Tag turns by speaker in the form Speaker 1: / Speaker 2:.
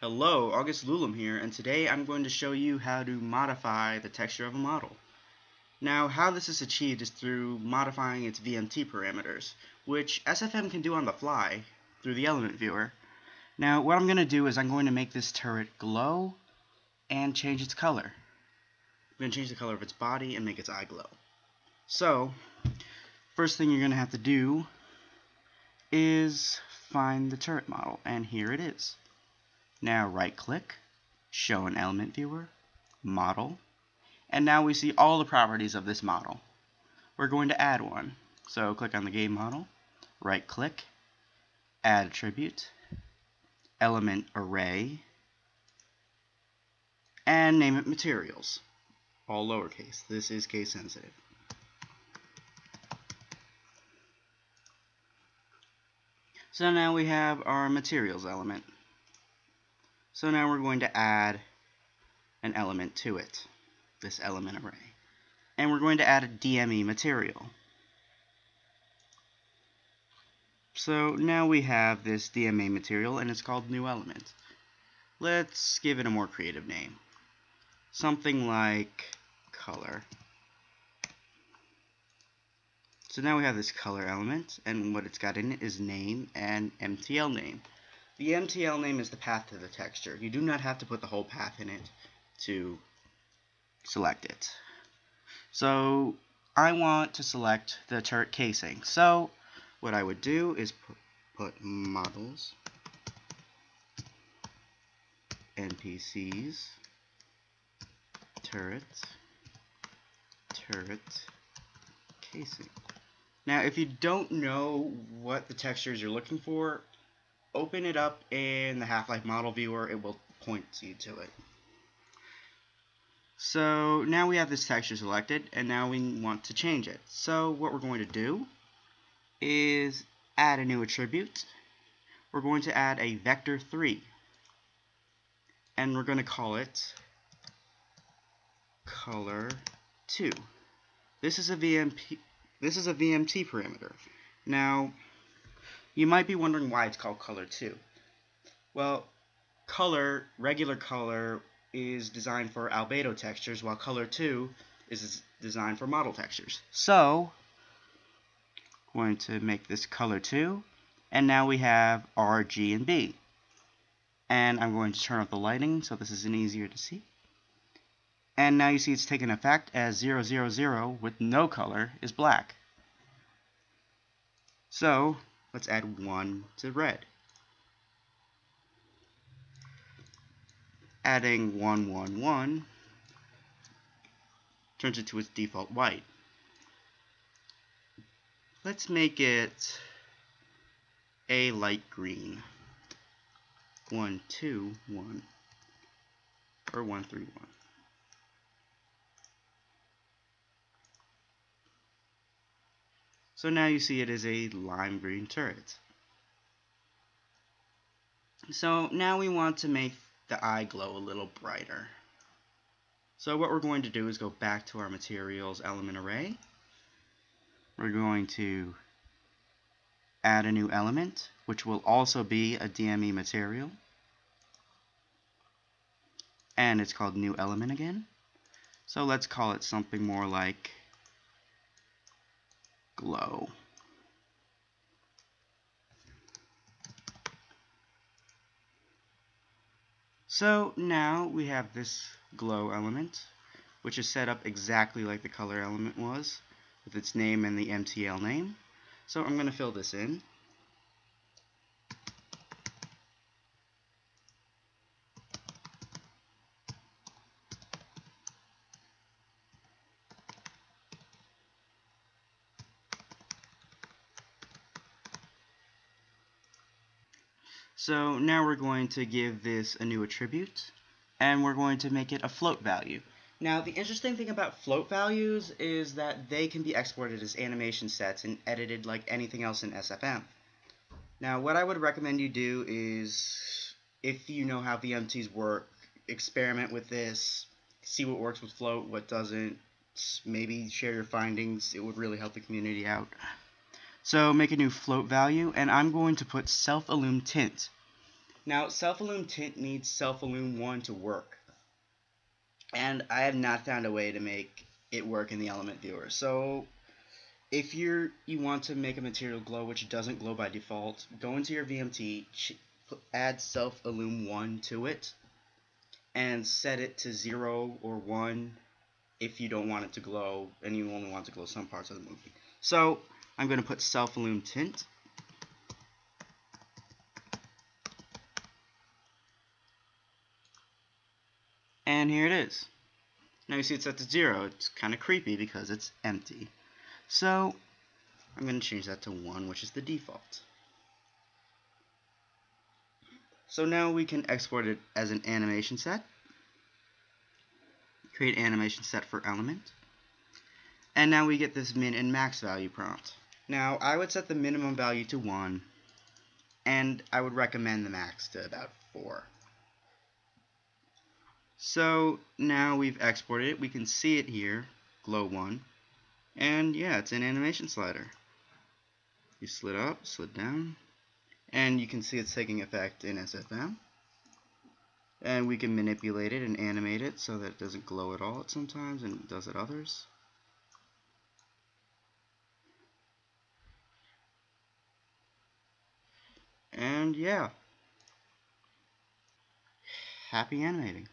Speaker 1: Hello, August Lulam here, and today I'm going to show you how to modify the texture of a model. Now, how this is achieved is through modifying its VMT parameters, which SFM can do on the fly through the element viewer. Now, what I'm going to do is I'm going to make this turret glow and change its color. I'm going to change the color of its body and make its eye glow. So, first thing you're going to have to do is find the turret model, and here it is. Now right click, show an element viewer, model, and now we see all the properties of this model. We're going to add one. So click on the game model, right click, add attribute, element array, and name it materials. All lowercase. This is case sensitive. So now we have our materials element. So now we're going to add an element to it, this element array. And we're going to add a DME material. So now we have this DME material and it's called new element. Let's give it a more creative name. Something like color. So now we have this color element and what it's got in it is name and MTL name. The MTL name is the path to the texture. You do not have to put the whole path in it to select it. So I want to select the turret casing. So what I would do is put, models NPCs turret turret casing. Now if you don't know what the textures you're looking for, open it up in the Half-Life model viewer, it will point you to it. So now we have this texture selected, and now we want to change it. So what we're going to do is add a new attribute. We're going to add a vector 3, and we're going to call it color 2. This is a VMP. This is a VMT parameter. Now, you might be wondering why it's called color 2. Well, color, regular color, is designed for albedo textures, while color 2 is designed for model textures. So, I'm going to make this color 2, and now we have R, G, and B. And I'm going to turn off the lighting so this is easier to see. And now you see it's taken effect as 000 with no color is black. So, Let's add 1 to red. Adding 1, 1, 1 turns it to its default white. Let's make it a light green. 1, 2, 1, or 1, 3, 1. So now you see it is a lime green turret. So now we want to make the eye glow a little brighter. So what we're going to do is go back to our materials element array. We're going to add a new element, which will also be a DME material. And it's called new element again. So let's call it something more like glow. So now we have this glow element, which is set up exactly like the color element was, with its name and the MTL name. So I'm going to fill this in. So now we're going to give this a new attribute, and we're going to make it a float value. Now, the interesting thing about float values is that they can be exported as animation sets and edited like anything else in SFM. Now, what I would recommend you do is, if you know how VMTs work, experiment with this, see what works with float, what doesn't, maybe share your findings. It would really help the community out. So make a new float value, and I'm going to put self-illume tint. Now, Self-Illume Tint needs Self-Illume 1 to work. And I have not found a way to make it work in the element viewer. So if you're you want to make a material glow which doesn't glow by default, go into your VMT, add self illum 1 to it, and set it to 0 or 1 if you don't want it to glow and you only want to glow some parts of the movie. So I'm going to put self illum tint. And here it is. Now you see it's set to 0. It's kind of creepy because it's empty. So I'm going to change that to 1, which is the default. So now we can export it as an animation set. Create animation set for element. And now we get this min and max value prompt. Now I would set the minimum value to 1 and I would recommend the max to about 4. So now we've exported it. We can see it here, glow 1. And yeah, it's an animation slider. You slid up, slid down, and you can see it's taking effect in SFM. And we can manipulate it and animate it so that it doesn't glow at all at sometimes and does at others. And yeah, happy animating.